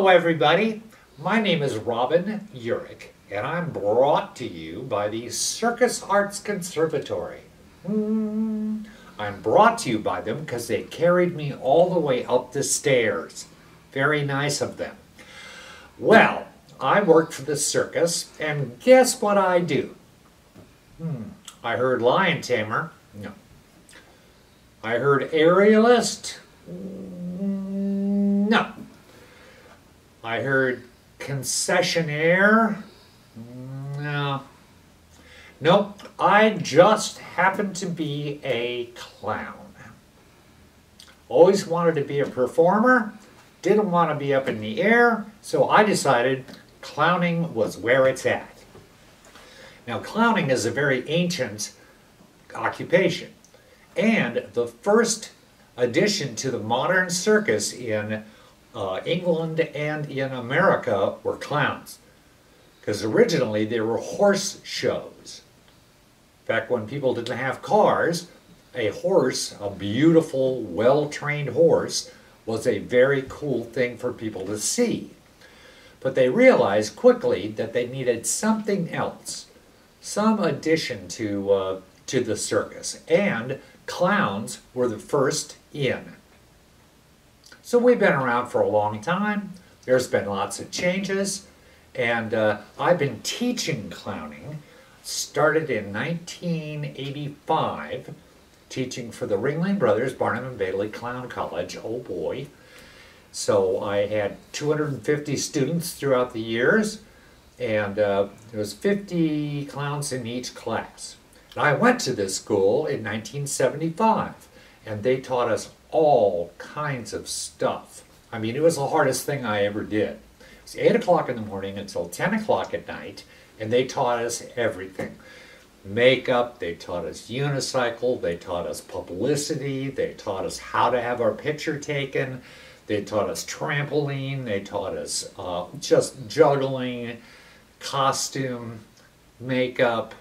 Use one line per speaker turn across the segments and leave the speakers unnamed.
Hello, everybody. My name is Robin Eurich, and I'm brought to you by the Circus Arts Conservatory. Hmm. I'm brought to you by them because they carried me all the way up the stairs. Very nice of them. Well, I work for the circus, and guess what I do? Hmm. I heard lion tamer. No. I heard aerialist. No. I heard concessionaire. No. Nope. I just happen to be a clown. Always wanted to be a performer. Didn't want to be up in the air. So I decided clowning was where it's at. Now, clowning is a very ancient occupation. And the first addition to the modern circus in uh, England and in America were clowns. Because originally they were horse shows. In fact, when people didn't have cars, a horse, a beautiful, well-trained horse, was a very cool thing for people to see. But they realized quickly that they needed something else, some addition to, uh, to the circus. And clowns were the first in. So we've been around for a long time. There's been lots of changes. And uh, I've been teaching clowning, started in 1985, teaching for the Ringling Brothers Barnum and Bailey Clown College. Oh boy. So I had 250 students throughout the years, and uh, there was 50 clowns in each class. And I went to this school in 1975, and they taught us all kinds of stuff. I mean, it was the hardest thing I ever did. It was 8 o'clock in the morning until 10 o'clock at night, and they taught us everything. Makeup, they taught us unicycle, they taught us publicity, they taught us how to have our picture taken, they taught us trampoline, they taught us uh, just juggling, costume, makeup,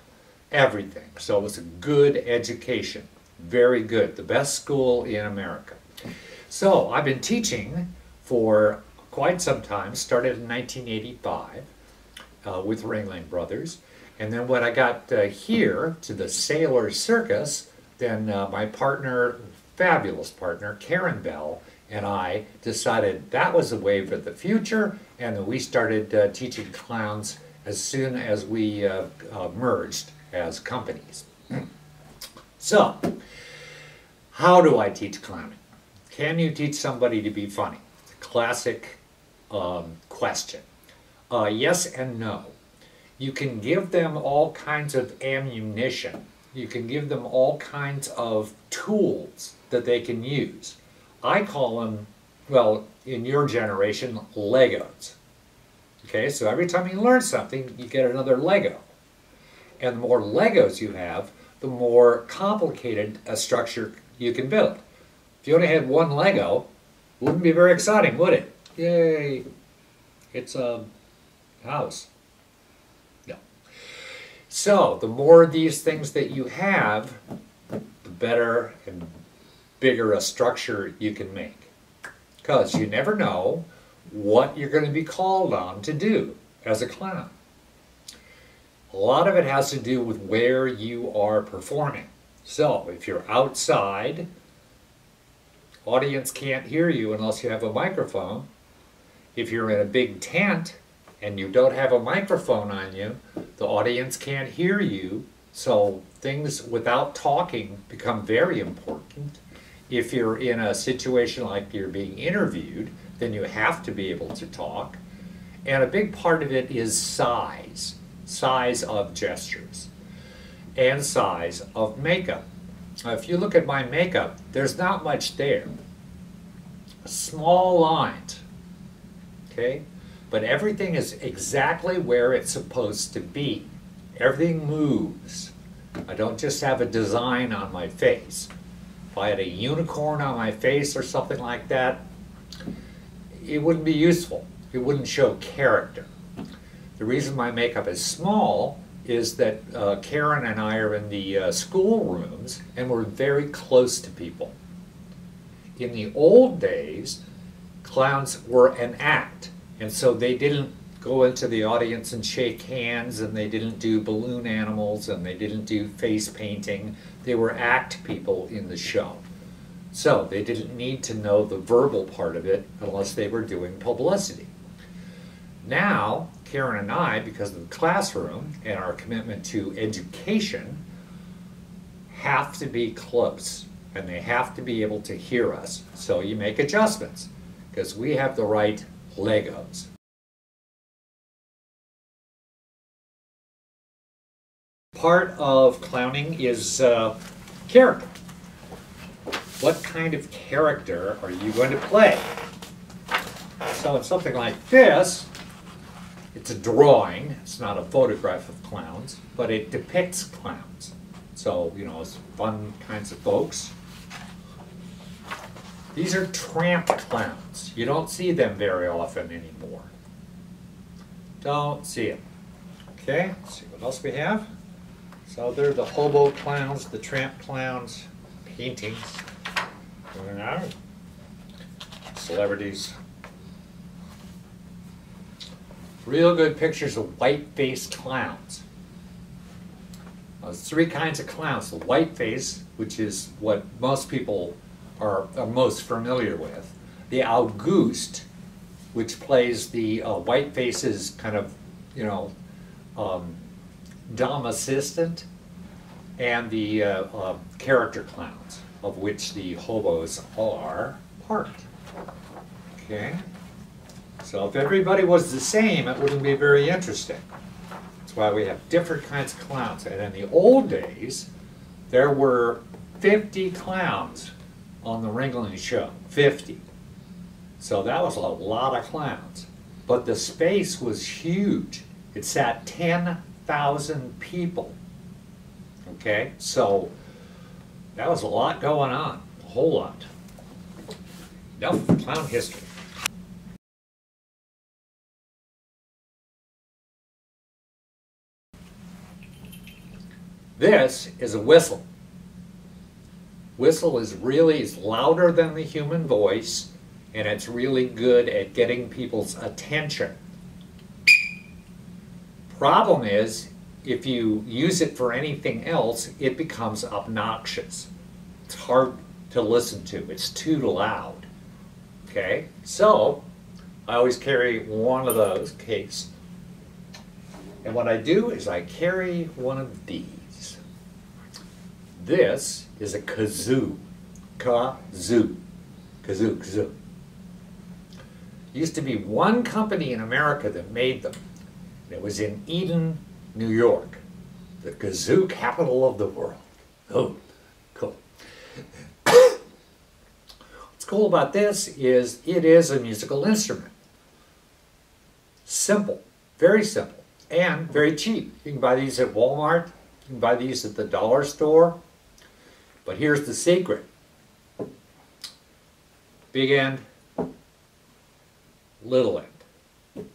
everything. So it was a good education. Very good. The best school in America. So I've been teaching for quite some time, started in 1985 uh, with Ringling Brothers. And then when I got uh, here to the Sailor Circus, then uh, my partner, fabulous partner, Karen Bell, and I decided that was the wave of the future, and we started uh, teaching clowns as soon as we uh, uh, merged as companies. So, how do I teach clowning? Can you teach somebody to be funny? Classic um, question. Uh, yes and no. You can give them all kinds of ammunition. You can give them all kinds of tools that they can use. I call them, well, in your generation, Legos. Okay, so every time you learn something, you get another Lego. And the more Legos you have, the more complicated a structure you can build. If you only had one Lego, wouldn't be very exciting, would it? Yay, it's a house. No. So, the more of these things that you have, the better and bigger a structure you can make. Because you never know what you're going to be called on to do as a clown. A lot of it has to do with where you are performing. So if you're outside, audience can't hear you unless you have a microphone. If you're in a big tent and you don't have a microphone on you, the audience can't hear you. So things without talking become very important. If you're in a situation like you're being interviewed, then you have to be able to talk. And a big part of it is size, size of gestures, and size of makeup. Now, if you look at my makeup, there's not much there. A small lines, okay? But everything is exactly where it's supposed to be. Everything moves. I don't just have a design on my face. If I had a unicorn on my face or something like that, it wouldn't be useful. It wouldn't show character. The reason my makeup is small is that uh, Karen and I are in the uh, school rooms and we're very close to people. In the old days, clowns were an act. And so they didn't go into the audience and shake hands, and they didn't do balloon animals, and they didn't do face painting. They were act people in the show. So they didn't need to know the verbal part of it unless they were doing publicity. Now, Karen and I, because of the classroom and our commitment to education, have to be close and they have to be able to hear us. So you make adjustments because we have the right Legos. Part of clowning is uh, character. What kind of character are you going to play? So in something like this, it's a drawing, it's not a photograph of clowns, but it depicts clowns. So, you know, it's fun kinds of folks. These are tramp clowns. You don't see them very often anymore. Don't see them. Okay, let's see what else we have. So they're the hobo clowns, the tramp clowns, paintings. Celebrities. Real good pictures of white-faced clowns. There's three kinds of clowns. The white face, which is what most people are, are most familiar with. The Auguste, which plays the uh, white face's kind of, you know, um, dumb assistant, and the uh, uh, character clowns, of which the hobos are part. Okay? So if everybody was the same, it wouldn't be very interesting. That's why we have different kinds of clowns. And in the old days, there were 50 clowns on the Ringling Show. 50. So that was a lot of clowns. But the space was huge. It sat 10,000 people. Okay, so that was a lot going on, a whole lot. Enough clown history. This is a whistle. Whistle is really is louder than the human voice and it's really good at getting people's attention. Problem is, if you use it for anything else, it becomes obnoxious. It's hard to listen to. It's too loud. Okay, so I always carry one of those case. And what I do is I carry one of these. This is a kazoo. Kazoo. Kazoo, kazoo. Used to be one company in America that made them. It was in Eden, New York, the kazoo capital of the world. Oh, cool. What's cool about this is it is a musical instrument. Simple, very simple, and very cheap. You can buy these at Walmart, you can buy these at the dollar store, but here's the secret. Big end, little end.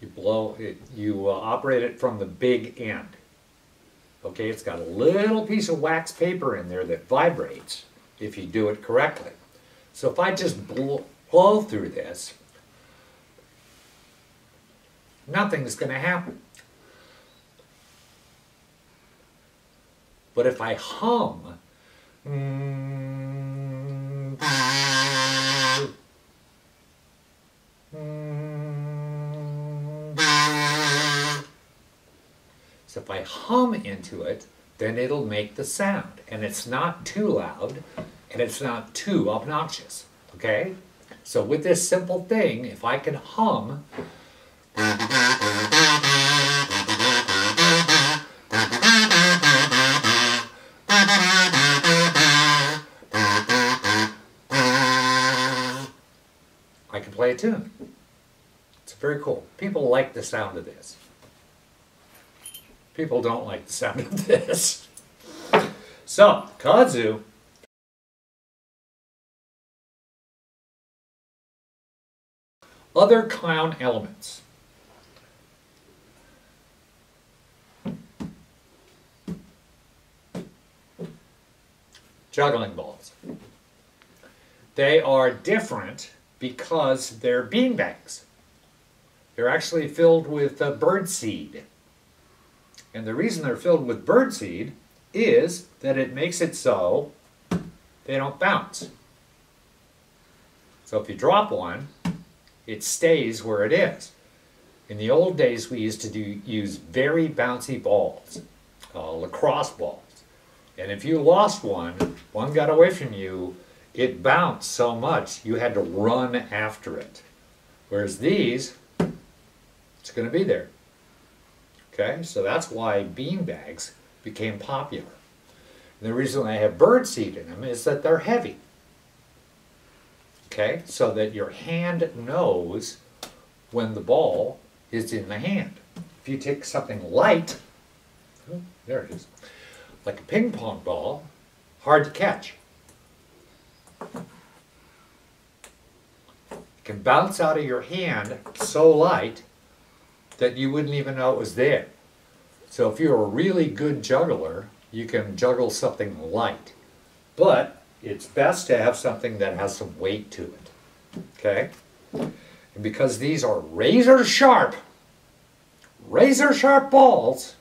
You blow it, you uh, operate it from the big end. Okay, it's got a little piece of wax paper in there that vibrates if you do it correctly. So if I just blow, blow through this, nothing's going to happen. But if I hum. So if I hum into it, then it'll make the sound. And it's not too loud, and it's not too obnoxious. Okay? So with this simple thing, if I can hum, play a tune. It's very cool. People like the sound of this. People don't like the sound of this. So, kazoo. Other clown elements. Juggling balls. They are different because they're beanbags. they're actually filled with uh, bird seed. And the reason they're filled with bird seed is that it makes it so they don't bounce. So if you drop one, it stays where it is. In the old days, we used to do use very bouncy balls, uh, lacrosse balls. And if you lost one, one got away from you, it bounced so much you had to run after it. Whereas these, it's going to be there. Okay, so that's why bean bags became popular. And the reason they have bird seed in them is that they're heavy. Okay, so that your hand knows when the ball is in the hand. If you take something light, oh, there it is, like a ping pong ball, hard to catch. It can bounce out of your hand so light that you wouldn't even know it was there. So if you're a really good juggler, you can juggle something light. But it's best to have something that has some weight to it. Okay? And because these are razor sharp, razor sharp balls,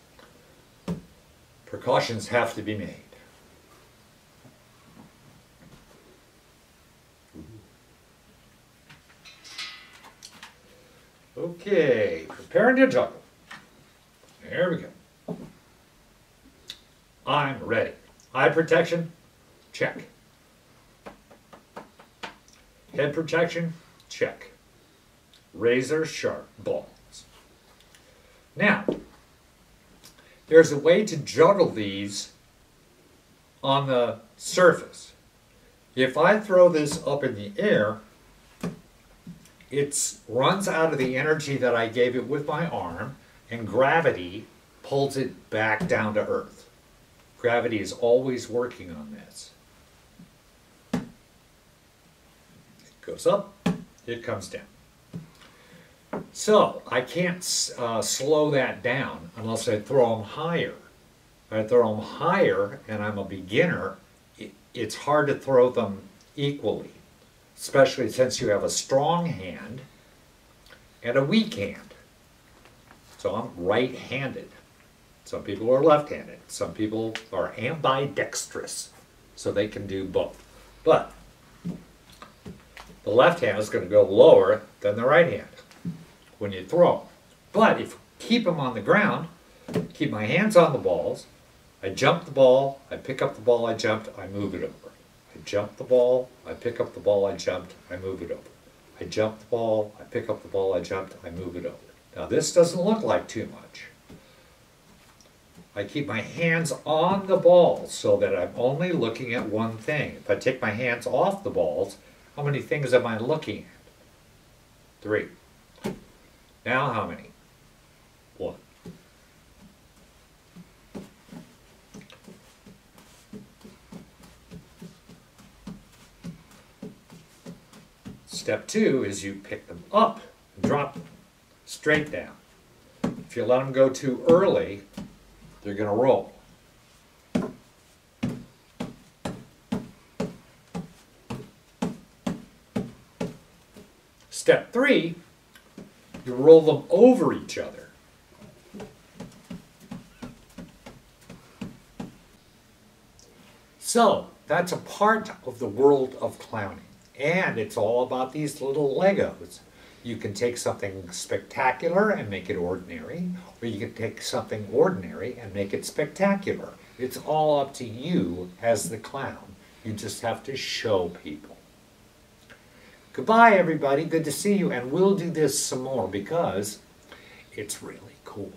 precautions have to be made. Okay, preparing to juggle. There we go. I'm ready. Eye protection, check. Head protection, check. Razor sharp balls. Now, there's a way to juggle these on the surface. If I throw this up in the air, it runs out of the energy that I gave it with my arm, and gravity pulls it back down to earth. Gravity is always working on this. It goes up, it comes down. So I can't uh, slow that down unless I throw them higher. If I throw them higher and I'm a beginner, it, it's hard to throw them equally especially since you have a strong hand and a weak hand. So I'm right-handed. Some people are left-handed. Some people are ambidextrous, so they can do both. But the left hand is going to go lower than the right hand when you throw. But if keep them on the ground, keep my hands on the balls, I jump the ball, I pick up the ball I jumped, I move it over. Jump the ball, I pick up the ball I jumped, I move it over. I jump the ball, I pick up the ball I jumped, I move it over. Now this doesn't look like too much. I keep my hands on the balls so that I'm only looking at one thing. If I take my hands off the balls, how many things am I looking at? Three. Now how many? One. Step two is you pick them up and drop them straight down. If you let them go too early, they're going to roll. Step three, you roll them over each other. So, that's a part of the world of clowning. And it's all about these little Legos. You can take something spectacular and make it ordinary, or you can take something ordinary and make it spectacular. It's all up to you as the clown. You just have to show people. Goodbye, everybody. Good to see you. And we'll do this some more because it's really cool.